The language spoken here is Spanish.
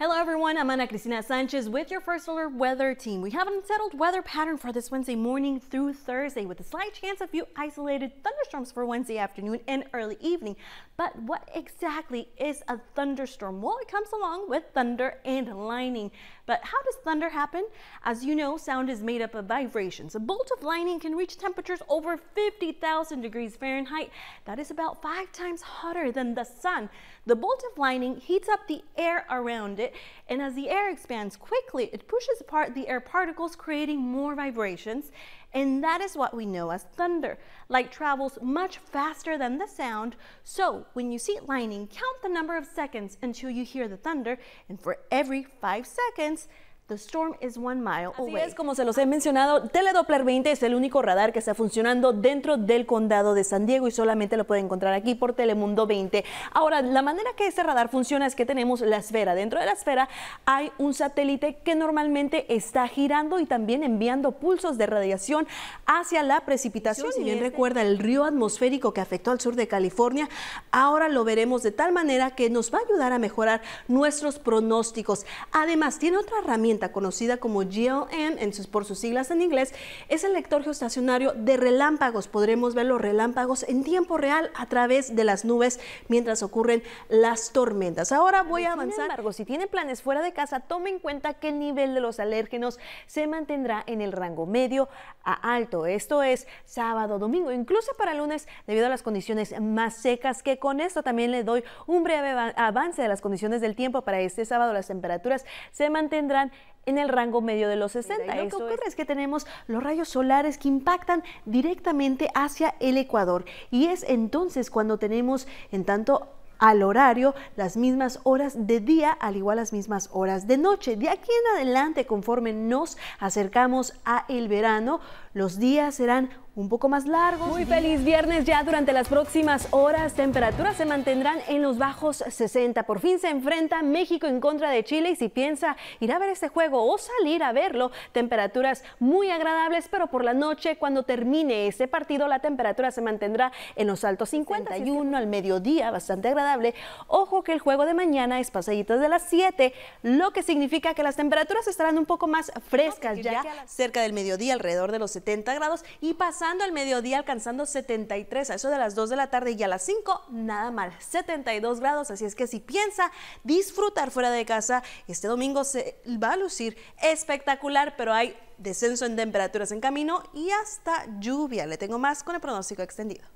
Hello everyone, I'm Ana Cristina Sanchez with your First Alert Weather Team. We have an unsettled weather pattern for this Wednesday morning through Thursday with a slight chance of few isolated thunderstorms for Wednesday afternoon and early evening. But what exactly is a thunderstorm? Well, it comes along with thunder and lightning. But how does thunder happen? As you know, sound is made up of vibrations. A bolt of lightning can reach temperatures over 50,000 degrees Fahrenheit. That is about five times hotter than the sun. The bolt of lightning heats up the air around it it, and as the air expands quickly, it pushes apart the air particles, creating more vibrations, and that is what we know as thunder. Light travels much faster than the sound, so when you see lightning, count the number of seconds until you hear the thunder, and for every five seconds, The storm is one mile Así es, como se los he mencionado, Teledoppler 20 es el único radar que está funcionando dentro del condado de San Diego y solamente lo puede encontrar aquí por Telemundo 20. Ahora, la manera que este radar funciona es que tenemos la esfera. Dentro de la esfera hay un satélite que normalmente está girando y también enviando pulsos de radiación hacia la precipitación. Si bien este recuerda el río atmosférico que afectó al sur de California, ahora lo veremos de tal manera que nos va a ayudar a mejorar nuestros pronósticos. Además, tiene otra herramienta conocida como GLM en sus, por sus siglas en inglés, es el lector geoestacionario de relámpagos. Podremos ver los relámpagos en tiempo real a través de las nubes mientras ocurren las tormentas. Ahora voy a avanzar. Sin embargo, si tiene planes fuera de casa, tome en cuenta que el nivel de los alérgenos se mantendrá en el rango medio a alto. Esto es sábado, domingo, incluso para lunes, debido a las condiciones más secas, que con esto también le doy un breve avance de las condiciones del tiempo para este sábado. Las temperaturas se mantendrán en el rango medio de los 60. lo que ocurre es que tenemos los rayos solares que impactan directamente hacia el Ecuador y es entonces cuando tenemos en tanto al horario, las mismas horas de día, al igual las mismas horas de noche. De aquí en adelante, conforme nos acercamos a el verano, los días serán un poco más largos. Muy feliz viernes ya durante las próximas horas. Temperaturas se mantendrán en los bajos 60. Por fin se enfrenta México en contra de Chile y si piensa ir a ver este juego o salir a verlo, temperaturas muy agradables, pero por la noche cuando termine ese partido la temperatura se mantendrá en los altos 51 al mediodía, bastante agradable. Ojo que el juego de mañana es pasaditas de las 7, lo que significa que las temperaturas estarán un poco más frescas ya, cerca del mediodía, alrededor de los 70 grados y pasando al mediodía alcanzando 73, a eso de las 2 de la tarde y a las 5 nada mal, 72 grados, así es que si piensa disfrutar fuera de casa, este domingo se va a lucir espectacular, pero hay descenso en temperaturas en camino y hasta lluvia. Le tengo más con el pronóstico extendido.